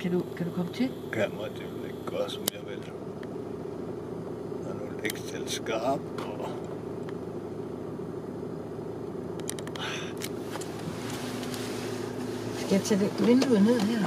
Kan du, kan du komme til? Kamera, det vil ikke gøre, som jeg vil. Og nu lægge til skarp. Og... Skal jeg tage vinduet ned her?